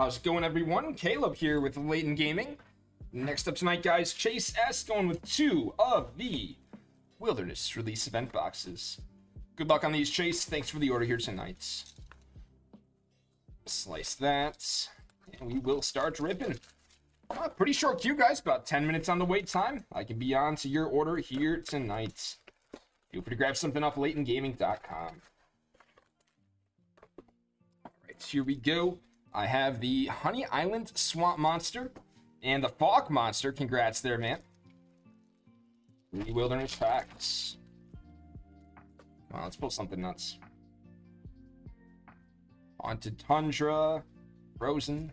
How's it going, everyone? Caleb here with Layton Gaming. Next up tonight, guys, Chase S going with two of the Wilderness release event boxes. Good luck on these, Chase. Thanks for the order here tonight. Slice that, and we will start ripping. Uh, pretty short queue, guys. About 10 minutes on the wait time. I can be on to your order here tonight. Feel free to grab something off LaytonGaming.com. Alright, here we go. I have the Honey Island Swamp Monster and the Fouke Monster. Congrats there, man. Three Wilderness Packs. Well, let's pull something nuts. Haunted Tundra. Frozen.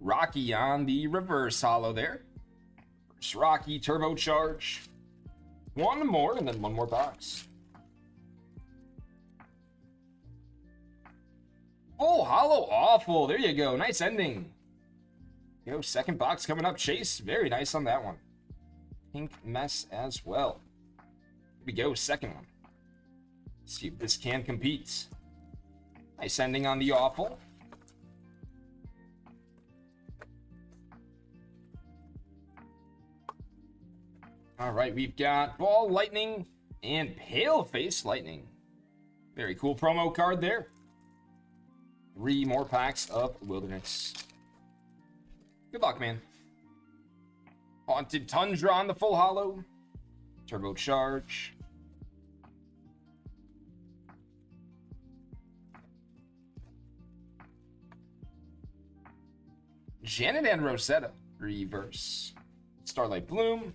Rocky on the reverse holo there. First Rocky turbocharge. One more and then one more box. Oh, holo awful. There you go. Nice ending. Yo, second box coming up. Chase, very nice on that one. Pink mess as well. Here we go, second one. see if this can compete. Nice ending on the awful. All right, we've got Ball Lightning and Pale Face Lightning. Very cool promo card there. Three more packs of Wilderness. Good luck, man. Haunted Tundra on the full holo. Turbo Charge. Janet and Rosetta. Reverse. Starlight Bloom.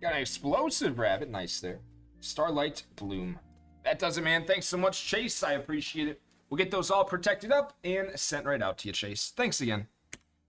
Got an explosive rabbit. Nice there. Starlight Bloom. That does it, man. Thanks so much, Chase. I appreciate it. We'll get those all protected up and sent right out to you, Chase. Thanks again.